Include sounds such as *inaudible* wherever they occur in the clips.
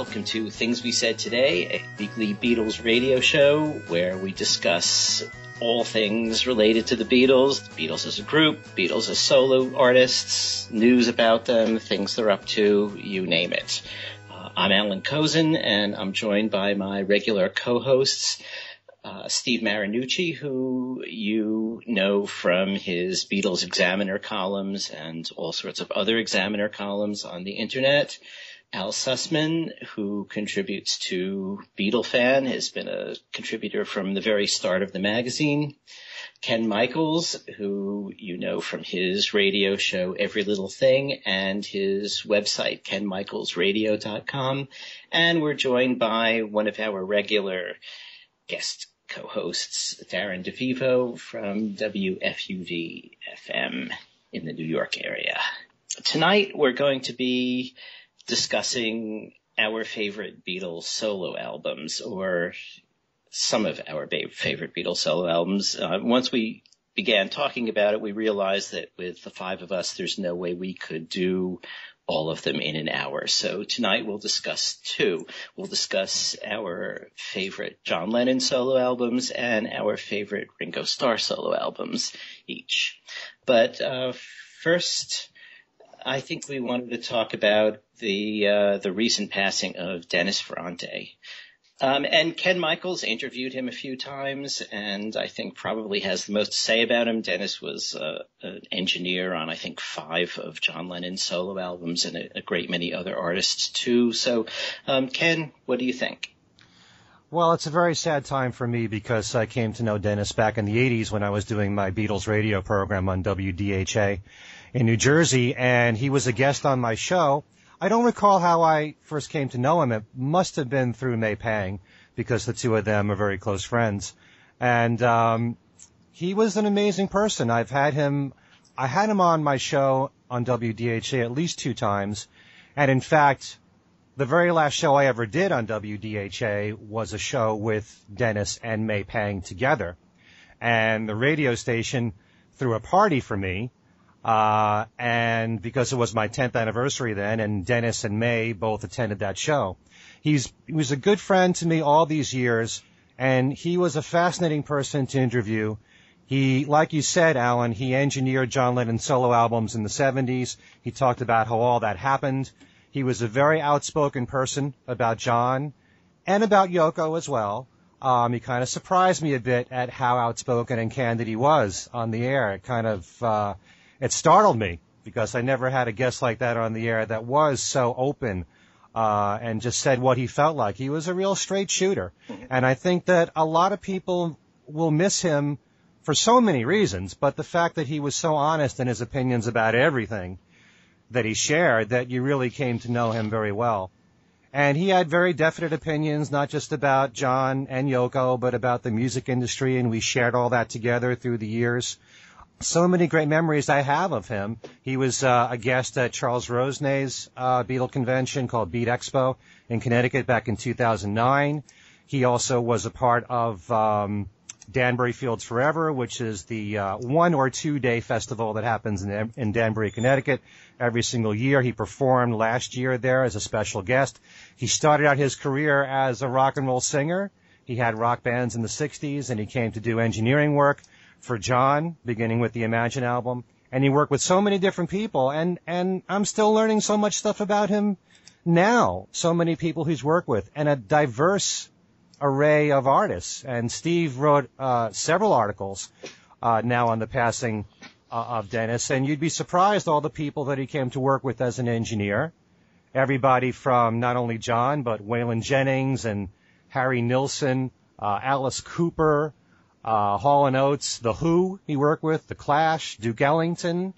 welcome to Things We Said Today, a weekly Beatles radio show where we discuss all things related to the Beatles, the Beatles as a group, Beatles as solo artists, news about them, things they're up to, you name it. Uh, I'm Allan Kozinn, and I'm joined by my regular co-hosts, uh, Steve Marinucci, who you know from his Beatles Examiner columns and all sorts of other Examiner columns on the internet. Al Sussman, who contributes to Beatlefan, has been a contributor from the very start of the magazine. Ken Michaels, who you know from his radio show Every Little Thing and his website kenmichaelsradio.com. And we're joined by one of our regular guest co-hosts, Darren DeVivo from WFUV FM in the New York area. Tonight we're going to be discussing our favorite Beatles solo albums or some of our favorite Beatles solo albums. Uh, once we began talking about it, we realized that with the five of us, there's no way we could do all of them in an hour. So tonight we'll discuss two. We'll discuss our favorite John Lennon solo albums and our favorite Ringo Starr solo albums each. But uh, first, I think we wanted to talk about the uh, the recent passing of Dennis Ferrante. Um, and Ken Michaels interviewed him a few times, and I think probably has the most to say about him. Dennis was uh, an engineer on, I think, five of John Lennon's solo albums, and a, a great many other artists too. So, um, Ken, what do you think? Well, it's a very sad time for me because I came to know Dennis back in the 80s when I was doing my Beatles radio program on WDHA in New Jersey, and he was a guest on my show. I don't recall how I first came to know him. It must have been through May Pang because the two of them are very close friends. And um, he was an amazing person. I've had him, I had him on my show on WDHA at least two times. And in fact, the very last show I ever did on WDHA was a show with Dennis and May Pang together. And the radio station threw a party for me uh, and because it was my 10th anniversary then, and Dennis and May both attended that show. He's, he was a good friend to me all these years, and he was a fascinating person to interview. He, like you said, Allan, he engineered John Lennon's solo albums in the 70s. He talked about how all that happened. He was a very outspoken person about John and about Yoko as well. Um, he kind of surprised me a bit at how outspoken and candid he was on the air. It kind of, uh, it startled me because I never had a guest like that on the air that was so open uh, and just said what he felt like. He was a real straight shooter, mm-hmm. and I think that a lot of people will miss him for so many reasons. But the fact that he was so honest in his opinions about everything that he shared, that you really came to know him very well. And he had very definite opinions, not just about John and Yoko, but about the music industry, and we shared all that together through the years so many great memories I have of him. He was uh, a guest at Charles Rosenay's uh, Beatle convention called Beat Expo in Connecticut back in 2009. He also was a part of um, Danbury Fields Forever, which is the uh, one or two day festival that happens in, in Danbury, Connecticut every single year. He performed last year there as a special guest. He started out his career as a rock and roll singer. He had rock bands in the 60s and he came to do engineering work for John, beginning with the Imagine album, and he worked with so many different people, and and I'm still learning so much stuff about him now. So many people he's worked with, and a diverse array of artists. And Steve wrote uh, several articles uh, now on the passing uh, of Dennis, and you'd be surprised all the people that he came to work with as an engineer. Everybody from not only John but Waylon Jennings and Harry Nilsson, uh, Alice Cooper, uh, Hall and Oates, The Who he worked with, The Clash, Duke Ellington,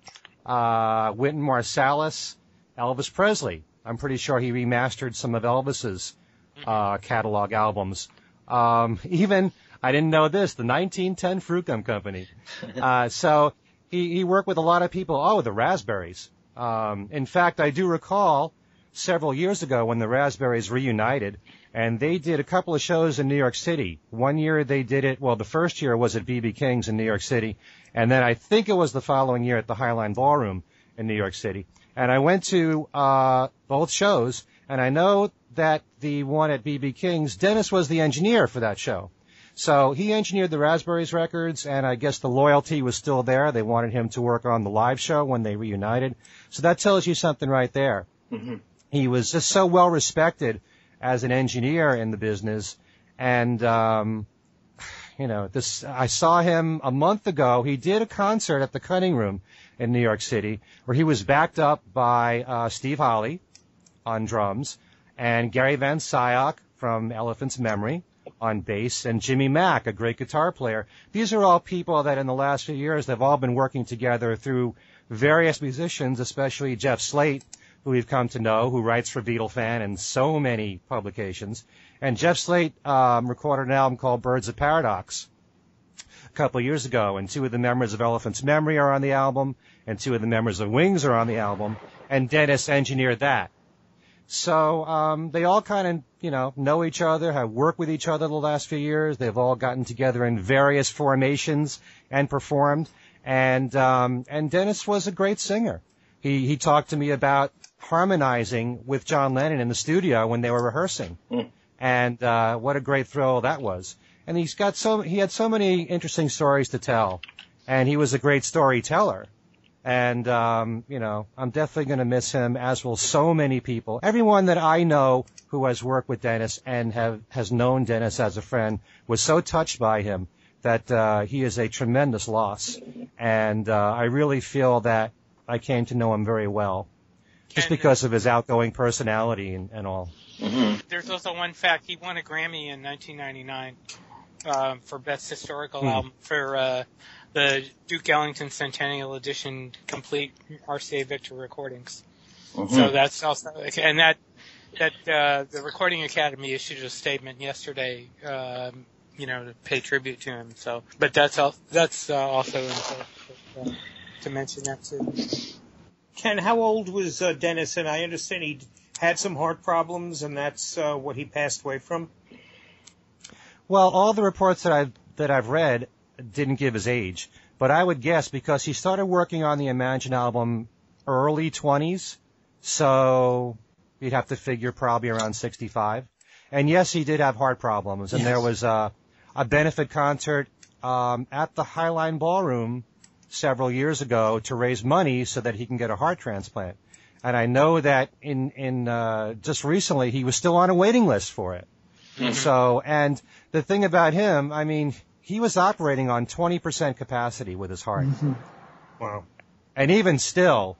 uh, Wynton Marsalis, Elvis Presley. I'm pretty sure he remastered some of Elvis's uh, catalog albums. Um, even I didn't know this, the 1910 Fruit Gum Company. *laughs* Uh, so he, he worked with a lot of people. Oh, the Raspberries. Um, in fact, I do recall several years ago when the Raspberries reunited, and they did a couple of shows in New York City. One year they did it, well, the first year was at BB King's in New York City, and then I think it was the following year at the Highline Ballroom in New York City. And I went to uh, both shows, and I know that the one at BB King's, Dennis was the engineer for that show. So he engineered the Raspberries records, and I guess the loyalty was still there. They wanted him to work on the live show when they reunited. So that tells you something right there. Mm-hmm. He was just so well respected as an engineer in the business, and um, you know, this I saw him a month ago. He did a concert at the Cutting Room in New York City where he was backed up by uh, Steve Holley on drums and Gary Van Scyoc from Elephant's Memory on bass, and Jimmy Mack, a great guitar player. These are all people that in the last few years they've all been working together through various musicians, especially Jeff Slate, who we've come to know, who writes for Beatlefan and so many publications. And Jeff Slate um, recorded an album called Birds of Paradox a couple of years ago, and two of the members of Elephant's Memory are on the album, and two of the members of Wings are on the album, and Dennis engineered that. So um, they all kind of, you know, know each other, have worked with each other the last few years. They've all gotten together in various formations and performed. And um, and Dennis was a great singer. He he talked to me about harmonizing with John Lennon in the studio when they were rehearsing, mm. and uh, what a great thrill that was. And he's got so he had so many interesting stories to tell, and he was a great storyteller. And, um, you know, I'm definitely going to miss him, as will so many people. Everyone that I know who has worked with Dennis and have, has known Dennis as a friend was so touched by him that uh, he is a tremendous loss. And uh, I really feel that I came to know him very well, just because of his outgoing personality and, and all. Mm-hmm. There's also one fact: he won a Grammy in 1999 uh, for Best Historical mm. Album for uh, the Duke Ellington Centennial Edition complete RCA Victor recordings. Mm-hmm. So that's also, and that, that, uh, the Recording Academy issued a statement yesterday, um, you know, to pay tribute to him. So, but that's all, that's uh, also important uh, to mention that too. Ken, how old was uh, Dennis? And I understand he had some heart problems, and that's uh, what he passed away from. Well, all the reports that I've that I've read didn't give his age, but I would guess because he started working on the Imagine album early 20s, so you'd have to figure probably around 65. And yes, he did have heart problems, and yes. there was a, a benefit concert um, at the Highline Ballroom several years ago to raise money so that he can get a heart transplant. And I know that in in uh, just recently he was still on a waiting list for it. Mm-hmm. So, and the thing about him, I mean, he was operating on 20% capacity with his heart. Mm-hmm. Wow. And even still,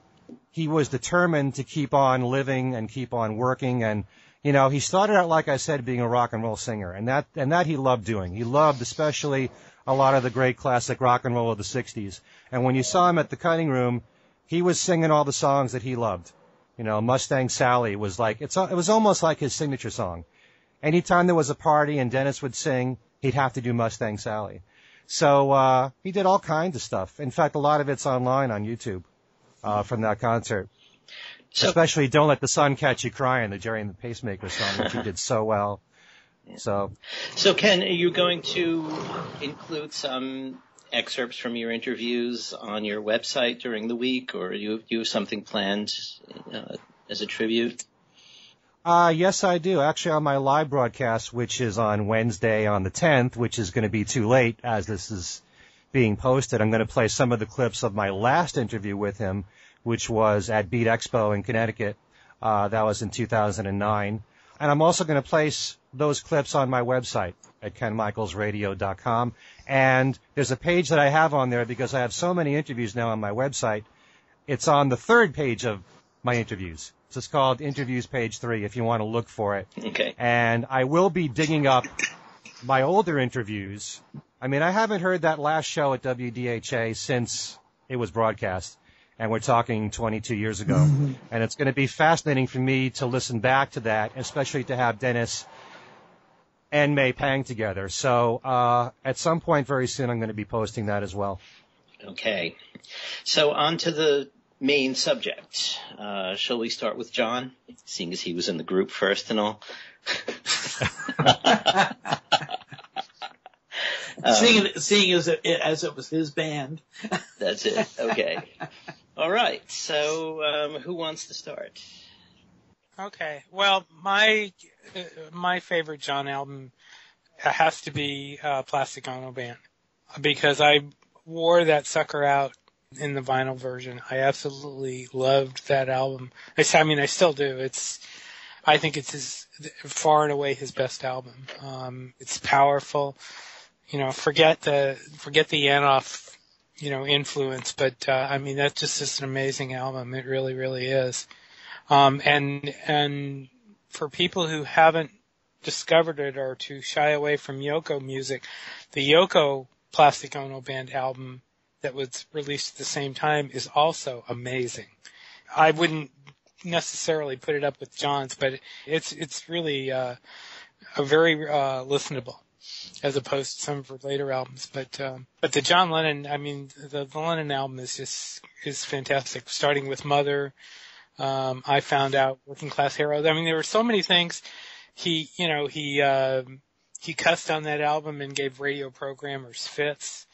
he was determined to keep on living and keep on working. And, you know, he started out, like I said, being a rock and roll singer. And that, and that he loved doing. He loved especially a lot of the great classic rock and roll of the 60s. And when you saw him at the cutting room, he was singing all the songs that he loved. You know, Mustang Sally was like, it's, it was almost like his signature song. Anytime there was a party and Dennis would sing, he'd have to do Mustang Sally. So uh, he did all kinds of stuff. In fact, a lot of it's online on YouTube uh, from that concert. So, Especially "Don't Let the Sun Catch You Crying," the Gerry and the Pacemaker song, which he did so well. So, so Ken, are you going to include some excerpts from your interviews on your website during the week, or you you have something planned uh, as a tribute? Uh, yes, I do. Actually, on my live broadcast, which is on Wednesday on the 10th, which is going to be too late as this is being posted, I'm going to play some of the clips of my last interview with him, which was at Beat Expo in Connecticut. Uh, that was in 2009. And I'm also going to place those clips on my website at kenmichaelsradio.com. And there's a page that I have on there because I have so many interviews now on my website. It's on the third page of my interviews. So it's called Interviews Page 3 if you want to look for it. Okay. And I will be digging up my older interviews. I mean, I haven't heard that last show at WDHA since it was broadcast. And we're talking 22 years ago. Mm-hmm. And it's going to be fascinating for me to listen back to that, especially to have Dennis and May Pang together. So uh, at some point very soon, I'm going to be posting that as well. Okay. So on to the main subject. Uh, shall we start with John, seeing as he was in the group first and all? um, *laughs* seeing, seeing as it, as it was his band. that's it. Okay. *laughs* All right. So, um, who wants to start? Okay. Well, my uh, my favorite John album has to be uh, Plastic Ono Band because I wore that sucker out in the vinyl version. I absolutely loved that album. I, I mean, I still do. It's I think it's his far and away his best album. Um, it's powerful. You know, forget the forget the Janov you know influence, but uh, I mean that's just just an amazing album. It really, really is. Um, and and for people who haven't discovered it or to shy away from Yoko music, the Yoko Plastic Ono Band album that was released at the same time is also amazing. I wouldn't necessarily put it up with John's, but it's it's really uh, a very uh, listenable as opposed to some of her later albums. But um, but the John Lennon, I mean, the, the Lennon album is just is fantastic. Starting with Mother, um, I found out Working Class Hero. I mean, there were so many things. He, you know, he uh, he cussed on that album and gave radio programmers fits.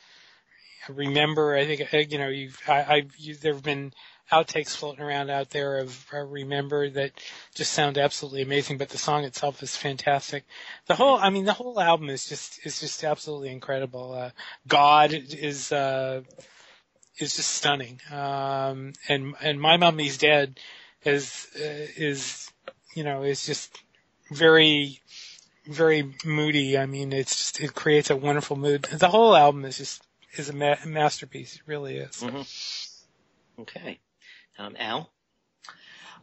remember, I think you know, you I, I you, there have been outtakes floating around out there of uh, Remember that just sound absolutely amazing, but the song itself is fantastic. The whole, I mean, the whole album is just, is just absolutely incredible. Uh, God is, uh, is just stunning. Um, and, and My Mummy's Dead is, uh, is, you know, is just very, very moody. I mean, it's just, it creates a wonderful mood. The whole album is just, is a ma- masterpiece. It really is. Mm-hmm. Okay. Um, Al?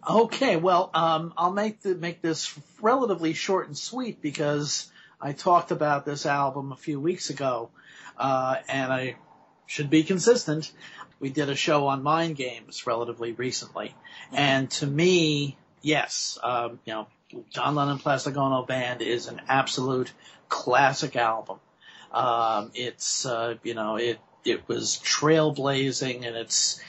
Okay, well, um, I'll make the, make this relatively short and sweet because I talked about this album a few weeks ago, uh, and I should be consistent. We did a show on mind games relatively recently, and to me, yes, um, you know, John Lennon Plastic Ono Band is an absolute classic album. Um, it's, uh, you know, it, it was trailblazing in its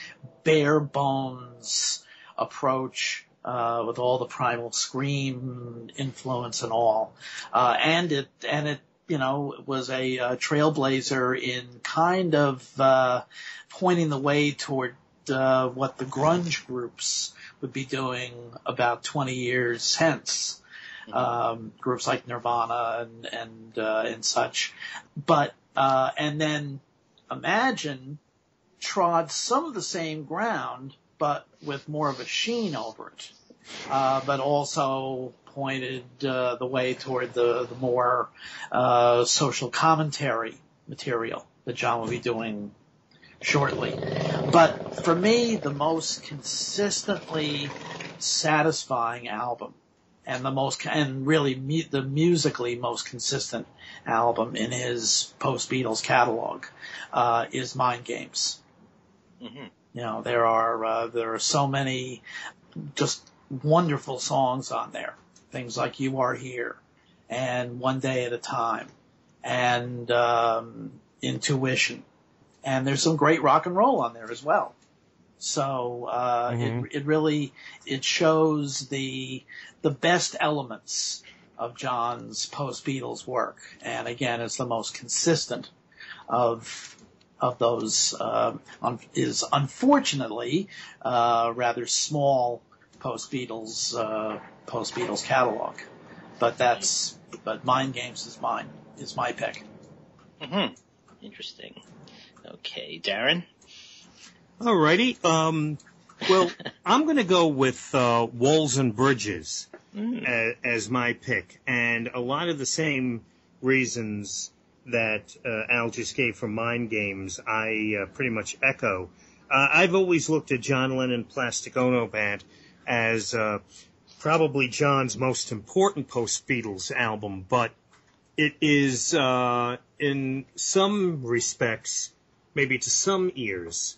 bare bones approach uh, with all the primal scream influence and all, uh, and it and it you know was a, a trailblazer in kind of uh, pointing the way toward uh, what the grunge groups would be doing about 20 years hence. Um, groups like Nirvana and and uh, and such, but uh, and then Imagine trod some of the same ground, but with more of a sheen over it. Uh, but also pointed uh, the way toward the, the more uh, social commentary material that John will be doing shortly. But for me, the most consistently satisfying album and the most and really mu- the musically most consistent album in his post Beatles catalog uh, is Mind Games. Mm-hmm. You know there are uh, there are so many just wonderful songs on there. Things like You Are Here and One Day at a Time and um, Intuition. And there's some great rock and roll on there as well. So uh, Mhm. it it really it shows the the best elements of John's post Beatles work, and again, it's the most consistent of of those. Uh, un- is unfortunately uh, rather small post Beatles uh, post Beatles catalog, but that's but Mind Games is mine is my pick. Mm-hmm. Interesting. Okay, Darren? Alrighty. Um, well, *laughs* I'm going to go with uh, Walls and Bridges Mm. as, as my pick, and a lot of the same reasons that uh, Al just gave for Mind Games, I uh, pretty much echo. Uh, I've always looked at John Lennon Plastic Ono Band as uh, probably John's most important post Beatles album, but it is uh, in some respects, maybe to some ears,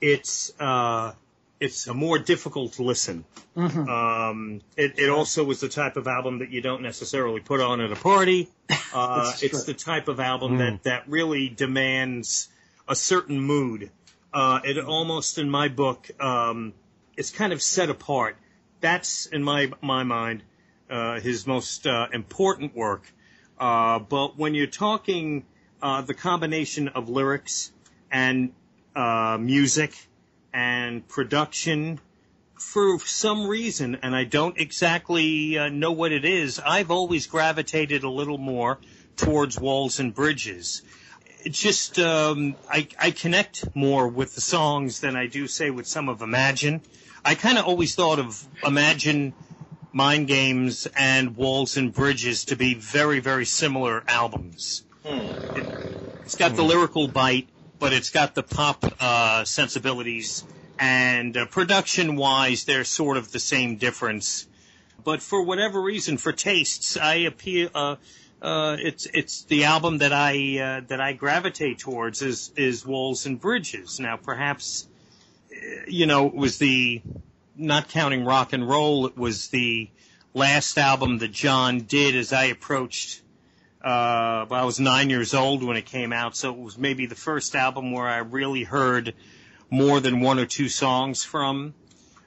it's uh, it's a more difficult listen. Um, it, it also was the type of album that you don't necessarily put on at a party. *laughs* Uh, it's the type of album that, that really demands a certain mood. Uh, it almost, in my book, um, it's kind of set apart. That's, in my my mind, uh, his most uh, important work. Uh, but when you're talking uh, the combination of lyrics and uh, music and production for some reason, and I don't exactly uh, know what it is, I've always gravitated a little more towards walls and bridges. Just um, I, I connect more with the songs than I do, say, with some of Imagine. I kind of always thought of Imagine, Mind Games, and Walls and Bridges to be very, very similar albums. It, has got the lyrical bite, but it's got the pop uh, sensibilities and uh, production wise, they're sort of the same difference. But for whatever reason, for tastes, I appeal. Uh, uh, it's it's the album that I uh, that I gravitate towards is is Walls and Bridges. Now, perhaps you know it was the not counting rock and roll. It was the last album that John did as I approached. Uh, I was nine years old when it came out, so it was maybe the first album where I really heard more than one or two songs from.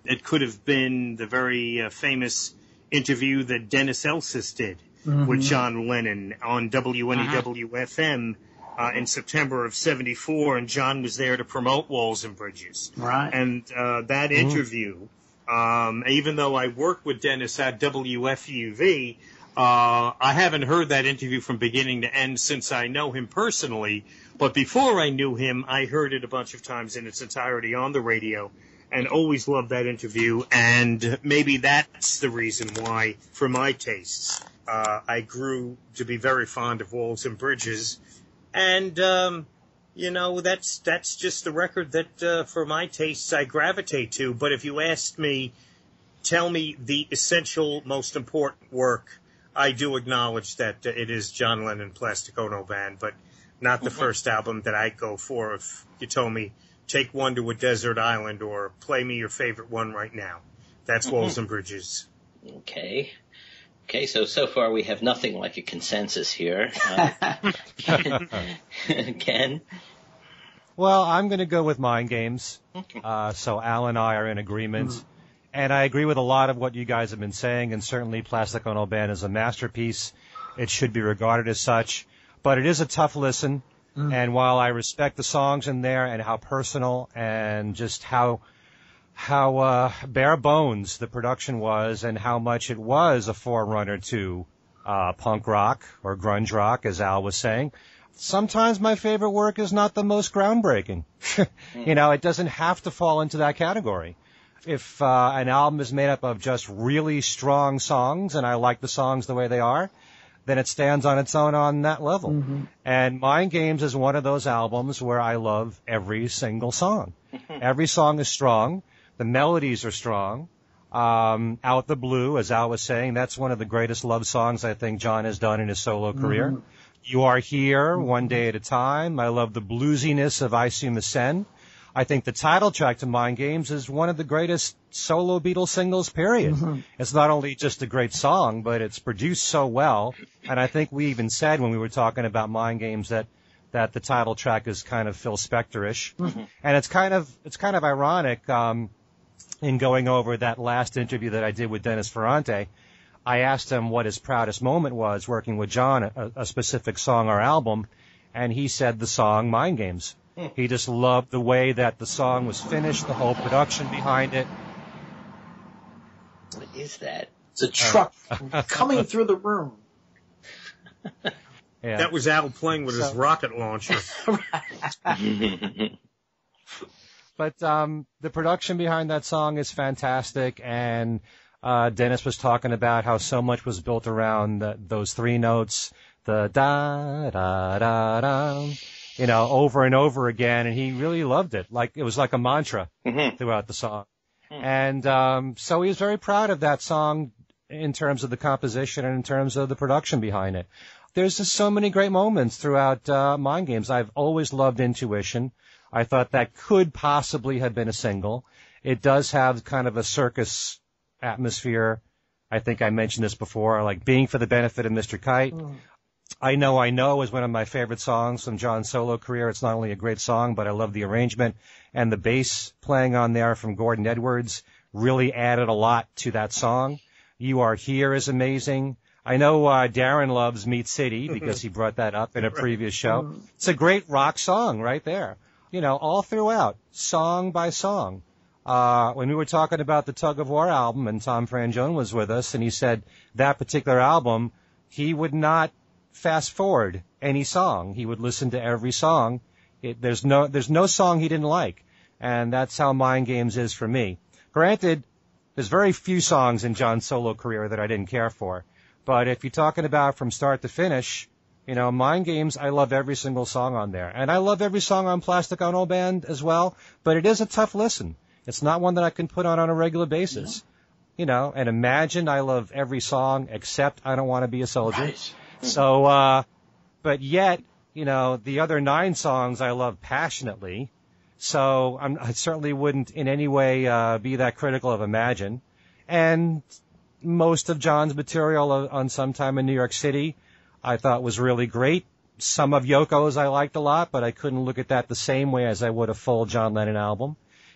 It could have been the very uh, famous interview that Dennis Elsas did mm-hmm. with John Lennon on WNEW-FM uh-huh. Uh, in September of 74, and John was there to promote Walls and Bridges. Right. And uh, that mm-hmm. interview, um, even though I worked with Dennis at WFUV, uh, I haven't heard that interview from beginning to end since I know him personally. But before I knew him, I heard it a bunch of times in its entirety on the radio and always loved that interview. And maybe that's the reason why, for my tastes, uh, I grew to be very fond of Walls and Bridges. And, um, you know, that's, that's just the record that, uh, for my tastes, I gravitate to. But if you asked me, tell me the essential, most important work, I do acknowledge that uh, it is John Lennon Plastic Ono Band, but not the mm-hmm. first album that I go for. If you told me take one to a desert island or play me your favorite one right now, that's mm-hmm. Walls and Bridges. Okay. Okay, so so far we have nothing like a consensus here. Uh, *laughs* Ken. Well, I'm going to go with mind games. Uh, so Al and I are in agreement. Mm-hmm. And I agree with a lot of what you guys have been saying, and certainly Plastic Ono Band is a masterpiece. It should be regarded as such but it is a tough listen. Mm. And while I respect the songs in there and how personal and just how how uh, bare bones the production was and how much it was a forerunner to uh, punk rock or grunge rock, as Al was saying. Sometimes my favorite work is not the most groundbreaking. *laughs* you know, it doesn't have to fall into that category. If uh, an album is made up of just really strong songs and I like the songs the way they are, then it stands on its own on that level. Mm-hmm. And Mind Games is one of those albums where I love every single song. *laughs* every song is strong. The melodies are strong. Um, Out the Blue, as Al was saying, that's one of the greatest love songs I think John has done in his solo career. Mm-hmm. You Are Here, One Day at a Time. I love the bluesiness of Aisumasen. I think the title track to Mind Games is one of the greatest solo Beatles singles, period. Mm-hmm. It's not only just a great song, but it's produced so well. And I think we even said when we were talking about Mind Games that that the title track is kind of Phil Spector-ish. Mm-hmm. And it's kind of it's kind of ironic um, in going over that last interview that I did with Dennis Ferrante. I asked him what his proudest moment was working with John, a, a specific song or album, and he said the song Mind Games. He just loved the way that the song was finished, the whole production behind it. What is that? It's a truck uh, *laughs* coming through the room. Yeah. That was Al playing with so, his rocket launcher. *laughs* *laughs* but um, the production behind that song is fantastic, and uh, Dennis was talking about how so much was built around the, those three notes, the da da da da you know, over and over again, and he really loved it. Like it was like a mantra mm-hmm. throughout the song. Mm. And um, so he was very proud of that song in terms of the composition and in terms of the production behind it. There's just so many great moments throughout uh, Mind Games. I've always loved Intuition. I thought that could possibly have been a single. It does have kind of a circus atmosphere. I think I mentioned this before, like being for the benefit of Mr. Kite. Mm. I Know I Know is one of my favorite songs from John's solo career. It's not only a great song, but I love the arrangement and the bass playing on there from Gordon Edwards really added a lot to that song. You Are Here is amazing. I know uh, Darren loves Meat City *laughs* because he brought that up in a previous show. It's a great rock song right there. You know, all throughout, song by song. uh, when we were talking about the Tug of War album, and Tom Frangione was with us, and he said that particular album, he would not fast forward any song. He would listen to every song. It, there's no there's no song he didn't like, and that's how Mind Games is for me. Granted, there's very few songs in John's solo career that I didn't care for, but if you're talking about from start to finish, you know, Mind Games, I love every single song on there, and I love every song on Plastic Ono Band as well. But it is a tough listen. It's not one that I can put on on a regular basis. You know, and imagine I love every song except I don't want to be a soldier. Right. *laughs* So, uh, but yet, you know, the other nine songs I love passionately. So I'm, I certainly wouldn't in any way uh, be that critical of Imagine. And most of John's material on Sometime in New York City, I thought was really great. Some of Yoko's I liked a lot, but I couldn't look at that the same way as I would a full John Lennon album.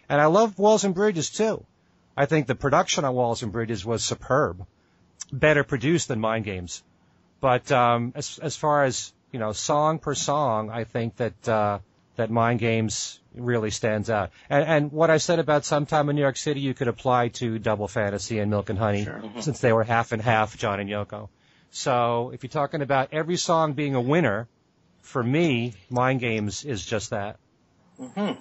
And I love Walls and Bridges too. I think the production on Walls and Bridges was superb, better produced than Mind Games. But um, as as far as you know, song per song, I think that uh, that Mind Games really stands out. And, and what I said about Sometime in New York City, you could apply to Double Fantasy and Milk and Honey, Sure. since they were half and half, John and Yoko. So if you're talking about every song being a winner, for me, Mind Games is just that. Hmm.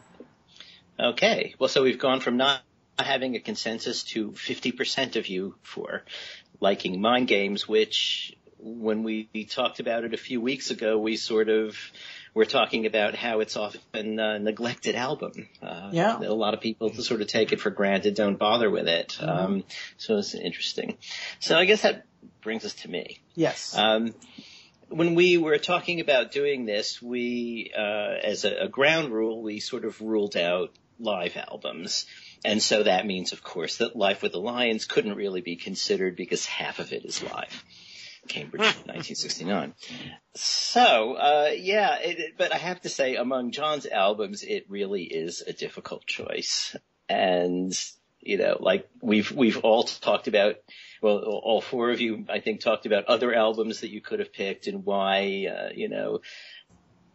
Okay. Well, so we've gone from not having a consensus to 50% of you for liking mind games, which when we talked about it a few weeks ago, we sort of were talking about how it's often a neglected album. Uh, Yeah. A lot of people sort of take it for granted, don't bother with it. Um, so it's interesting. So I guess that brings us to me. Yes. Um, when we were talking about doing this, we, uh, as a, a ground rule, we sort of ruled out live albums. And so that means, of course, that Life with the Lions couldn't really be considered because half of it is live. Cambridge, 1969. So, uh, yeah, it, it- but I have to say, among John's albums, it really is a difficult choice. And, you know, like we've, we've all talked about, well, all four of you, I think, talked about other albums that you could have picked and why, uh, you know,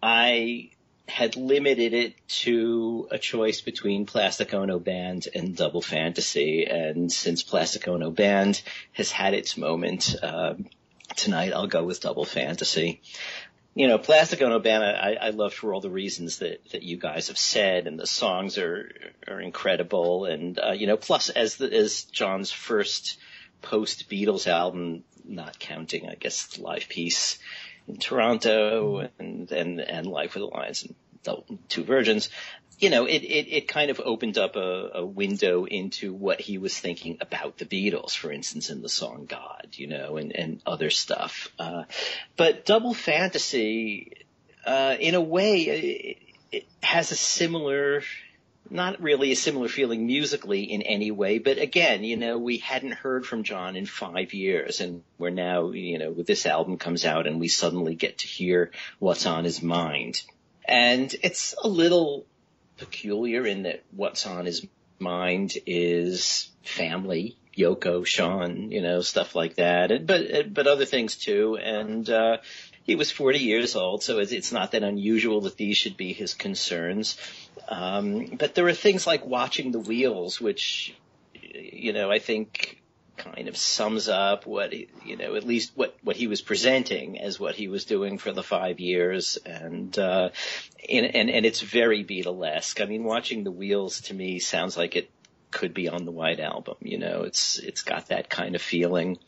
I had limited it to a choice between Plastic Ono Band and Double Fantasy. And since Plastic Ono Band has had its moment, um, tonight I'll go with Double Fantasy. You know, Plastic Ono Band I, I love for all the reasons that, that you guys have said and the songs are, are incredible. And, uh, you know, plus as the, as John's first post Beatles album, not counting, I guess, the live piece in Toronto and, and, and Life with the Lions and Two Virgins, you know, it, it, it kind of opened up a, a window into what he was thinking about the Beatles, for instance, in the song God, you know, and, and other stuff. Uh, but Double Fantasy, uh, in a way, it, it has a similar, not really a similar feeling musically in any way, but again, you know, we hadn't heard from John in five years and we're now, you know, with this album comes out and we suddenly get to hear what's on his mind. And it's a little peculiar in that what's on his mind is family, Yoko, Sean, you know, stuff like that, and, but, but other things too. And, uh, he was 40 years old, so it's it's not that unusual that these should be his concerns. Um, but there are things like watching the wheels, which, you know, I think kind of sums up what, he, you know, at least what, what he was presenting as what he was doing for the five years. And, uh, and, and, and it's very Beatlesque. I mean, watching the wheels to me sounds like it could be on the White Album. You know, it's, it's got that kind of feeling.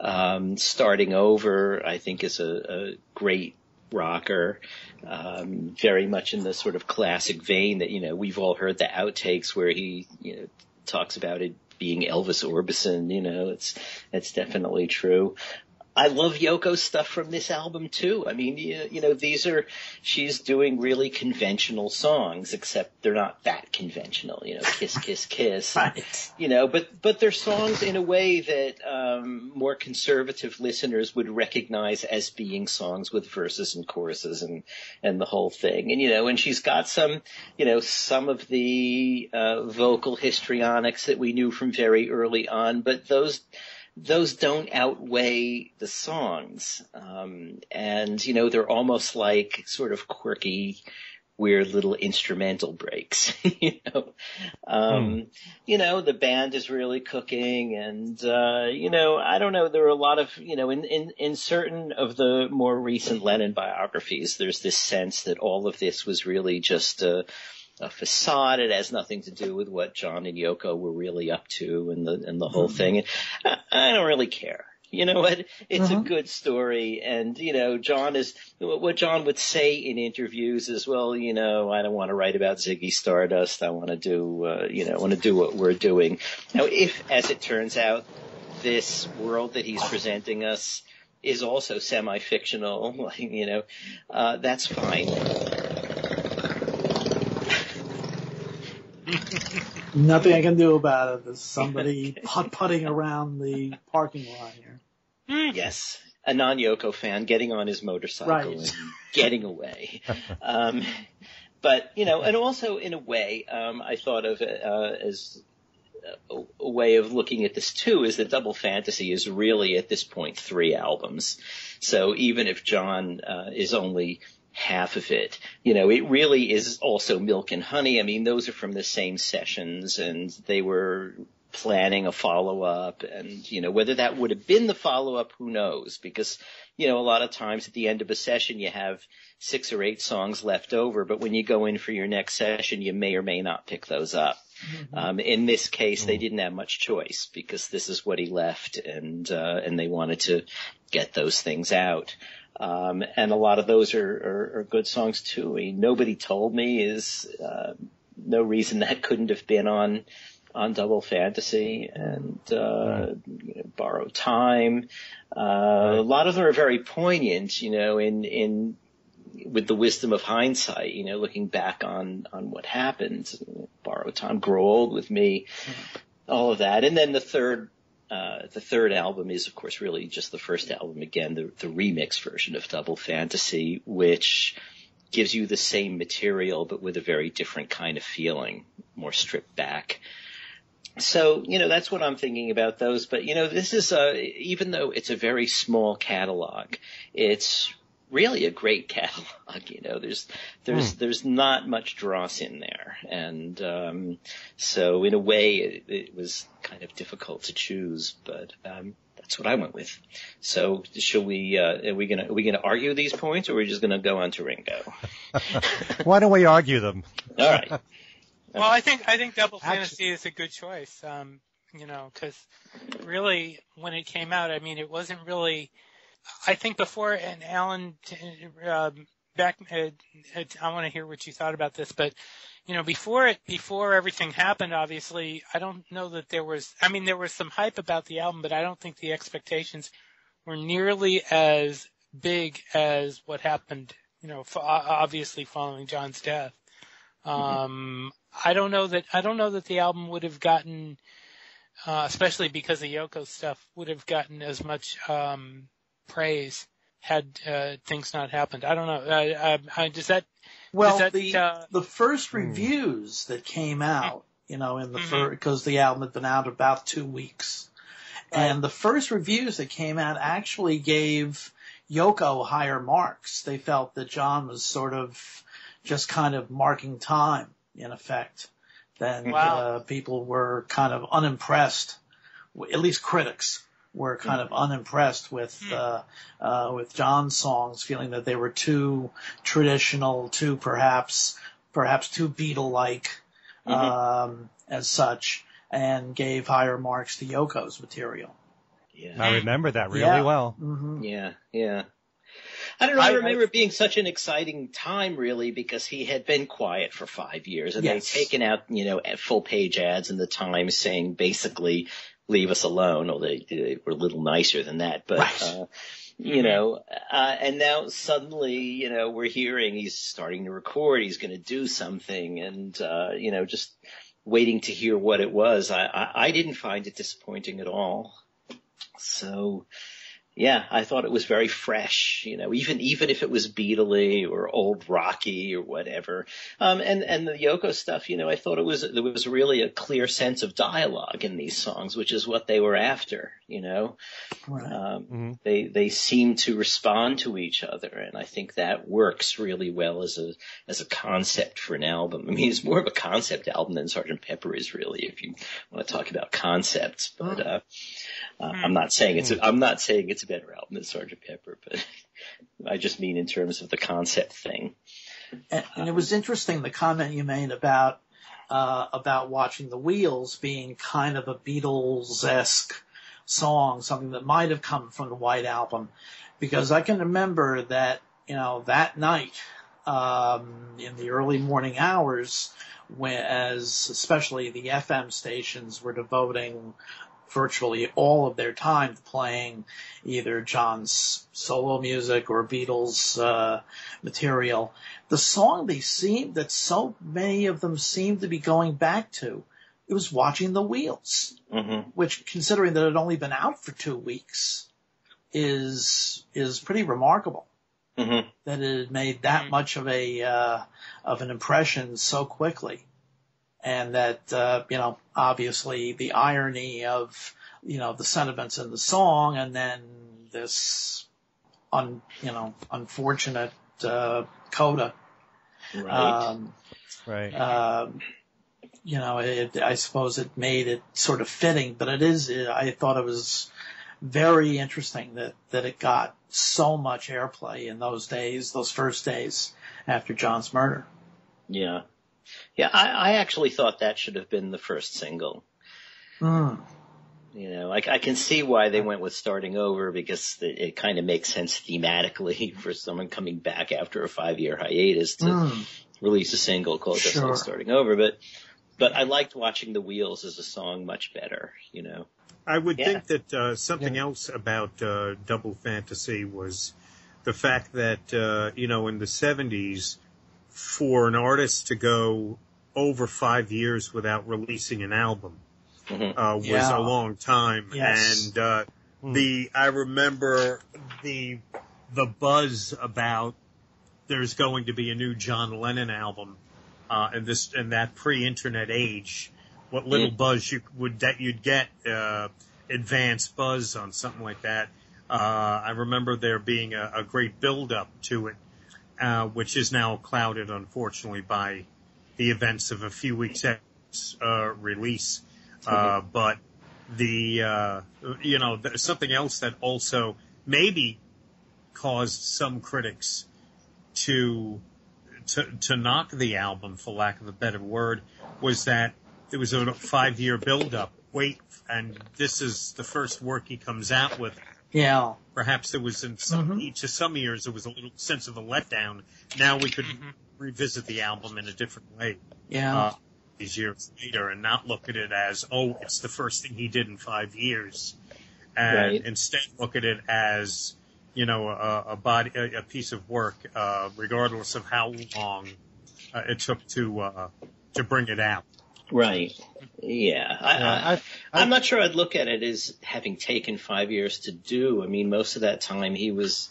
Um, starting over, I think is a, a great rocker, um, very much in the sort of classic vein that, you know, we've all heard the outtakes where he, you know, talks about it being Elvis Orbison, you know, it's, it's definitely true. I love Yoko's stuff from this album too. I mean, you, you know, these are, she's doing really conventional songs, except they're not that conventional, you know, kiss, kiss, kiss *laughs* right. you know, but but they're songs in a way that um, more conservative listeners would recognize as being songs with verses and choruses and and the whole thing. And you know, and she's got some, you know, some of the uh, vocal histrionics that we knew from very early on, but those those don't outweigh the songs. Um, and, you know, they're almost like sort of quirky weird little instrumental breaks. *laughs* you know, um, hmm. you know, the band is really cooking, and uh, you know, I don't know. There are a lot of you know, in in in certain of the more recent Lennon biographies, there's this sense that all of this was really just a a facade. It has nothing to do with what John and Yoko were really up to and the and the whole mm-hmm. thing. And I, I don't really care. You know what? It's uh-huh. a good story, and you know, John is what John would say in interviews is, well, you know, I don't want to write about Ziggy Stardust. I want to do, uh, you know, I want to do what we're doing. Now, if, as it turns out, this world that he's presenting us is also semi-fictional, *laughs* you know, uh, that's fine. *laughs* Nothing I can do about it. There's somebody putt putting around the parking lot here. Yes, a non-Yoko fan getting on his motorcycle right. and getting away. *laughs* um, but you know, and also in a way, um, I thought of it uh, as a, a, way of looking at this too is that Double Fantasy is really at this point three albums. So even if John uh, is only half of it. You know, it really is also milk and honey. I mean, those are from the same sessions and they were planning a follow up and, you know, whether that would have been the follow up, who knows? Because, you know, a lot of times at the end of a session you have six or eight songs left over, but when you go in for your next session, you may or may not pick those up. Mm-hmm. Um, in this case, they mm-hmm. didn't have much choice because this is what he left, and uh, and they wanted to get those things out. Um, and a lot of those are, are, are good songs too. I mean, Nobody Told Me is, uh, no reason that couldn't have been on, on Double Fantasy and, uh, you know, Borrow Time. Uh, a lot of them are very poignant, you know, in, in, with the wisdom of hindsight, you know, looking back on, on what happened, Borrow Time, Grow Old with Me, all of that. And then the third uh, the third album is, of course, really just the first album again, the, the remix version of Double Fantasy, which gives you the same material but with a very different kind of feeling, more stripped back. So, you know, that's what I'm thinking about those. But, you know, this is a, even though it's a very small catalog, it's really a great *laughs* catalog. You know, there's there's mm. there's not much dross in there, and um, so in a way, it, it was kind of difficult to choose, but. Um, that's what I went with. So, shall we? Uh, are we gonna are we gonna argue these points, or are we just gonna go on to Ringo? *laughs* *laughs* Why don't we argue them? All right. well, I think I think Double Actually, Fantasy is a good choice. Um, you know, because really, when it came out, I mean, it wasn't really I think before, and Allan, um, back, uh, I want to hear what you thought about this, but you know, before it, before everything happened, obviously, I don't know that there was, I mean, there was some hype about the album, but I don't think the expectations were nearly as big as what happened, you know, obviously following John's death. Mm-hmm. Um, I don't know that, I don't know that the album would have gotten, uh, especially because of Yoko stuff, would have gotten as much, um, praise had uh, things not happened. I don't know. Uh, uh, does that? Well, does that, the uh, the first hmm. reviews that came out, you know, in the mm-hmm. first because the album had been out about two weeks, right. and the first reviews that came out actually gave Yoko higher marks. They felt that John was sort of just kind of marking time in effect. Then wow. uh, people were kind of unimpressed, at least critics were kind of unimpressed with hmm. uh, uh, with John's songs, feeling that they were too traditional, too perhaps perhaps too Beatle-like mm-hmm. um, as such, and gave higher marks to Yoko's material. Yeah. I remember that really yeah. well. Mm-hmm. Yeah, yeah. I don't know. I, I remember I, it being such an exciting time, really, because he had been quiet for five years, and yes. they'd taken out, you know, full page ads in the Times saying basically, leave us alone. Or they, they were a little nicer than that, but, right. uh, you know, uh, and now suddenly, you know, we're hearing he's starting to record, he's going to do something and, uh, you know, just waiting to hear what it was. I, I, I didn't find it disappointing at all. So, yeah, I thought it was very fresh, you know, even, even if it was Beatley or old Rocky or whatever. Um, and, and the Yoko stuff, you know, I thought it was, there was really a clear sense of dialogue in these songs, which is what they were after, you know. Right. Um, Mm-hmm. they, they seem to respond to each other. And I think that works really well as a, as a concept for an album. I mean, it's more of a concept album than Sergeant Pepper is really, if you want to talk about concepts, but, uh, uh, I'm not saying it's, a, I'm not saying it's a better album than Sergeant Pepper, but *laughs* I just mean in terms of the concept thing. And, and it was interesting the comment you made about uh, about watching the Wheels being kind of a Beatles esque song, something that might have come from the White Album, because I can remember that you know that night um, in the early morning hours, when as especially the FM stations were devoting virtually all of their time to playing either John's solo music or Beatles uh, material. The song they seemed that so many of them seemed to be going back to, it was watching the wheels, hmm which considering that it had only been out for two weeks, is is pretty remarkable hmm that it had made that Mhm. much of a uh, of an impression so quickly, and that uh, you know obviously the irony of you know the sentiments in the song, and then this un you know unfortunate uh, coda. Right. Um, Right. um, you know, it, I suppose it made it sort of fitting, but it is. I thought it was very interesting that that it got so much airplay in those days, those first days after John's murder. yeah. Yeah, I, I actually thought that should have been the first single. Mm. You know, I, I can see why they went with starting over because it, it kind of makes sense thematically *laughs* for someone coming back after a five year hiatus to Mm. release a single called just like starting over. But, but I liked watching the wheels as a song much better, you know. I would Yeah. think that uh, something else about uh, Double Fantasy was the fact that uh, you know in the '70s, for an artist to go over five years without releasing an album Mhm. uh, was Yeah. a long time, Yes. and uh, the I remember the the buzz about there's going to be a new John Lennon album, uh, in this in that pre-internet age. What little buzz you would that you'd get uh, advanced buzz on something like that. Uh, I remember there being a, a great build-up to it, uh, which is now clouded, unfortunately, by the events of a few weeks after uh, release. Uh, but the uh, you know something else that also maybe caused some critics to to to knock the album, for lack of a better word, was that it was a five year build up. Wait, and this is the first work he comes out with. Yeah. Perhaps there was in some Mhm. each of some years there was a little sense of a letdown. Now we could Mhm. revisit the album in a different way Yeah. uh, these years later and not look at it as oh it's the first thing he did in five years, and Right. instead look at it as you know a, a body a, a piece of work uh, regardless of how long uh, it took to uh, to bring it out. Right. Yeah. I, Yeah, I, I- I- I'm not sure I'd look at it as having taken five years to do. I mean, most of that time he was,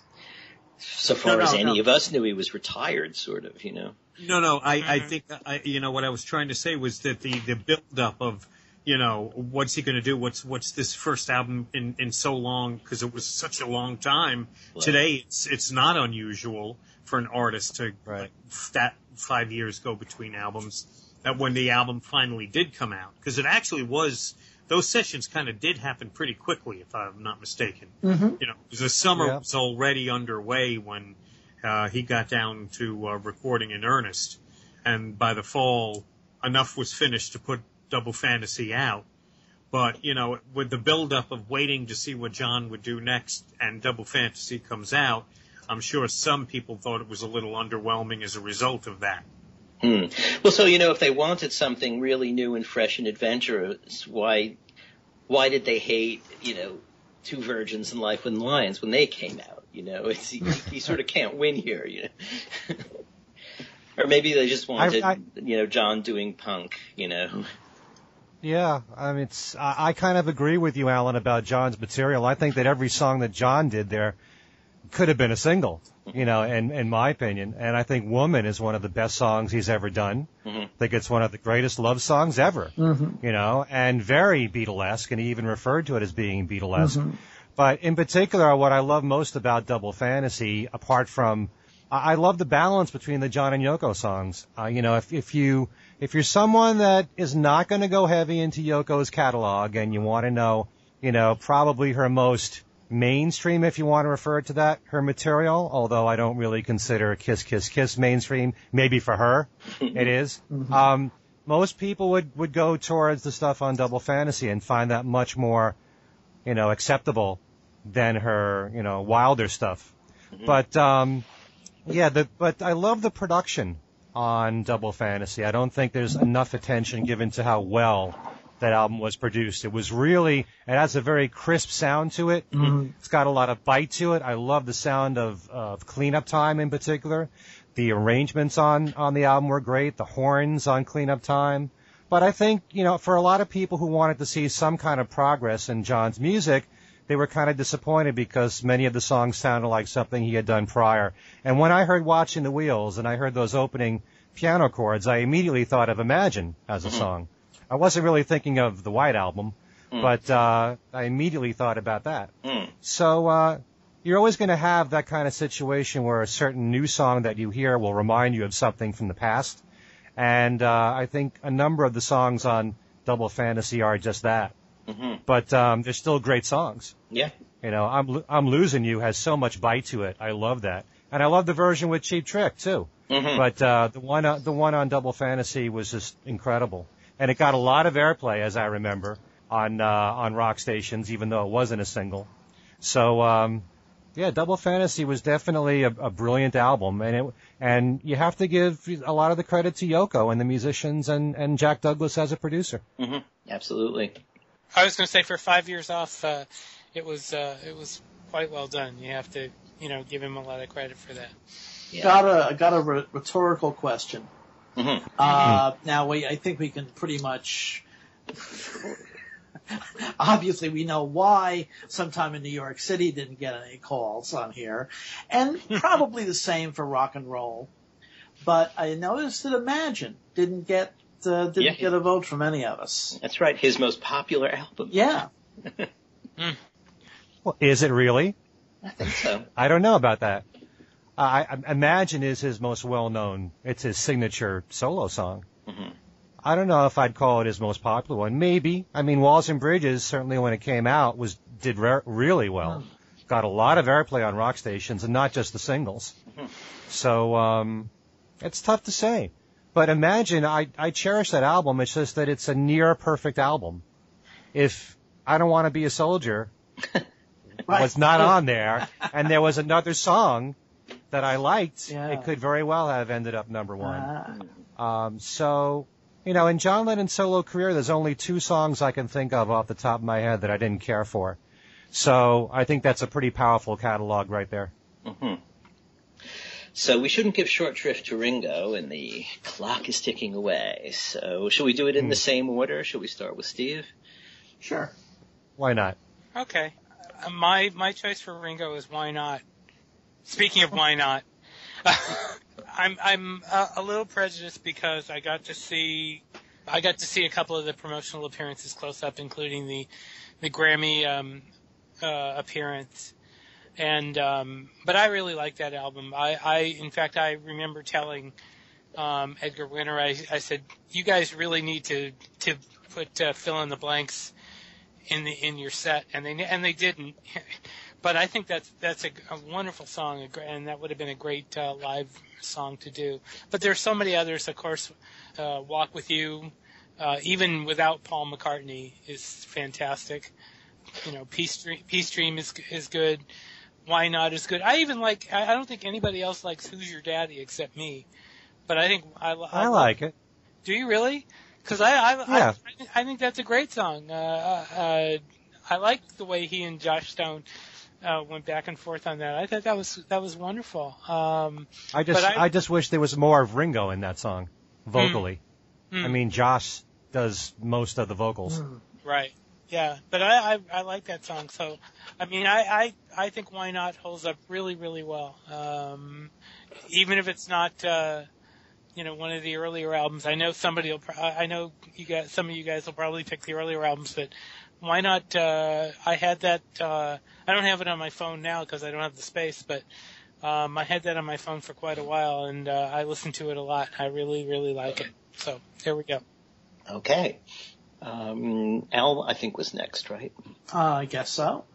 so far No, as any no. of us knew, he was retired, sort of, you know. No, no, I, I Mhm. think I, you know what I was trying to say was that the the build up of you know what's he going to do? What's what's this first album in in so long because it was such a long time. Right. Today it's it's not unusual for an artist to Right. like, that five years go between albums. That when the album finally did come out because it actually was those sessions kind of did happen pretty quickly if I'm not mistaken. Mm-hmm. You know, the summer Yeah. was already underway when uh, he got down to uh, recording in earnest, and by the fall, enough was finished to put Double Fantasy out. But you know, with the buildup of waiting to see what John would do next, and Double Fantasy comes out, I'm sure some people thought it was a little underwhelming as a result of that. Hmm. Well, so, you know, if they wanted something really new and fresh and adventurous, why, why did they hate, you know, Two Virgins and Life with Lions when they came out? You know, *laughs* it's, you, you sort of can't win here, you know. *laughs* or maybe they just wanted, I- you know, John doing punk, you know. Yeah, I mean, it's I, I kind of agree with you, Allan, about John's material. I think that every song that John did there could have been a single, you know, in in my opinion. And I think "Woman" is one of the best songs he's ever done. Mhm. I think it's one of the greatest love songs ever, Mm-hmm. you know, and very Beatlesque, and he even referred to it as being Beatlesque. Mhm. But in particular, what I love most about Double Fantasy, apart from, I I love the balance between the John and Yoko songs. Uh, you know, if, if you, if you're someone that is not going to go heavy into Yoko's catalog and you want to know, you know, probably her most mainstream, if you want to refer to that, her material, although I don't really consider Kiss Kiss Kiss mainstream, maybe for her, it is. Um, most people would, would go towards the stuff on Double Fantasy and find that much more, you know, acceptable than her, you know, wilder stuff. But um, yeah, the but I love the production on Double Fantasy. I don't think there's enough attention given to how well that album was produced. It was really it has a very crisp sound to it. Mm-hmm. It's got a lot of bite to it. I love the sound of of Cleanup Time in particular. The arrangements on on the album were great. The horns on Cleanup Time. But I think, you know, for a lot of people who wanted to see some kind of progress in John's music, they were kind of disappointed because many of the songs sounded like something he had done prior. And when I heard Watching the Wheels and I heard those opening piano chords, I immediately thought of Imagine as a song. I wasn't really thinking of the White Album, but uh, I immediately thought about that. Mm. So uh, you're always going to have that kind of situation where a certain new song that you hear will remind you of something from the past. And uh, I think a number of the songs on Double Fantasy are just that. Hmm But um, they're still great songs. Yeah. You know, I'm Lo- I'm losing you has so much bite to it. I love that, and I love the version with Cheap Trick too. hmm But uh, the one uh, the one on Double Fantasy was just incredible, and it got a lot of airplay as I remember on uh, on rock stations, even though it wasn't a single. So um, yeah, Double Fantasy was definitely a, a brilliant album, and it and you have to give a lot of the credit to Yoko and the musicians and and Jack Douglas as a producer. hmm Absolutely. I was going to say for five years off, uh, it was uh, it was quite well done. You have to you know give him a lot of credit for that. Yeah. Got a got a rhe- rhetorical question. hmm Uh, now we, I think we can pretty much. *laughs* Obviously, we know why sometime in New York City didn't get any calls on here, and *laughs* probably the same for rock and roll. But I noticed that Imagine didn't get uh, didn't Yeah. get a vote from any of us. That's right. His most popular album. Yeah, *laughs* Well, is it really? I think so. I don't know about that. I, I Imagine is his most well known. It's his signature solo song. Mhm. I don't know if I'd call it his most popular one. Maybe. I mean, Walls and Bridges certainly when it came out was did re- really well. Got a lot of airplay on rock stations and not just the singles. So um, it's tough to say. But Imagine, I I cherish that album. It's just that it's a near perfect album. If I don't want to be a soldier, *laughs* right. was not on there, and there was another song that I liked, Yeah. it could very well have ended up number one. Ah, Um, so, you know, in John Lennon's solo career, there's only two songs I can think of off the top of my head that I didn't care for. So I think that's a pretty powerful catalog right there. hmm So we shouldn't give short shrift to Ringo, and the clock is ticking away. So should we do it in the same order? Should we start with Steve? sure. Why not? Okay, uh, my my choice for Ringo is why not. Speaking of why not, *laughs* I'm I'm uh, a little prejudiced because I got to see I got to see a couple of the promotional appearances close up, including the the Grammy um, uh, appearance. And um, but I really like that album. I, I in fact I remember telling um, Edgar Winter I, I said you guys really need to to put uh, fill in the blanks in the in your set, and they and they didn't. *laughs* but I think that's that's a, a wonderful song, and that would have been a great uh, live song to do. But there's so many others, of course. Uh, Walk with You, uh, even without Paul McCartney, is fantastic. You know, Peace Dream, Peace Dream is is good. Why not is good. I even like. I I don't think anybody else likes Who's Your Daddy except me. But I think I, I, I like it. do you really? Because I, I, Yeah. I, I think that's a great song. Uh, uh, I like the way he and Joss Stone uh, went back and forth on that. I thought that was that was wonderful. Um, I just But I- I, just wish there was more of Ringo in that song, vocally. Hmm. I mean, Josh does most of the vocals. Mm. Right. Yeah, but I, I I like that song. So, I mean, I I I think Why Not holds up really really well. Um, even if it's not uh, you know one of the earlier albums. I know somebody will. I know you guys. Some of you guys will probably pick the earlier albums, but Why Not? Uh, I had that. Uh, I don't have it on my phone now because I don't have the space, but. Um, I had that on my phone for quite a while, and uh, I listen to it a lot. I really, really like it. So here we go. Okay. Um, Al, I think was next, right? Uh, I guess so.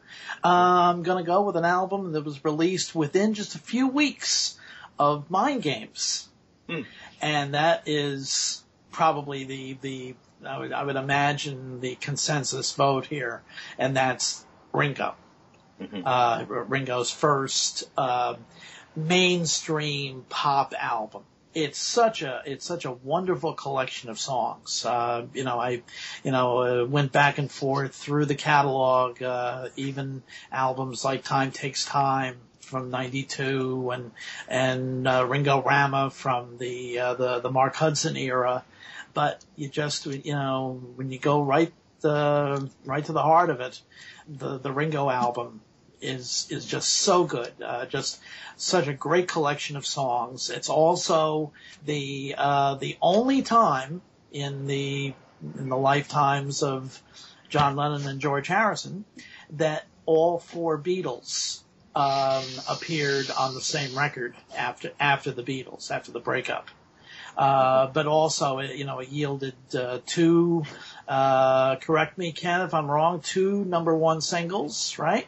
I'm gonna go with an album that was released within just a few weeks of Mind Games, Hmm. and that is probably the the I would, I would imagine the consensus vote here, and that's Ringo. Mhm. Uh, Ringo's first uh, mainstream pop album. It's such a it's such a wonderful collection of songs. Uh, you know, I you know uh, went back and forth through the catalog, uh, even albums like Time Takes Time from '92 and and uh, Ringo Rama from the uh, the the Mark Hudson era. But you just you know when you go right the right to the heart of it, the the Ringo album is is just so good. Uh, just such a great collection of songs. It's also the uh, the only time in the in the lifetimes of John Lennon and George Harrison that all four Beatles um, appeared on the same record after after the Beatles after the breakup. Uh, but also, it, you know, it yielded uh, two. Uh, correct me, Ken, if I'm wrong. Two number one singles, right?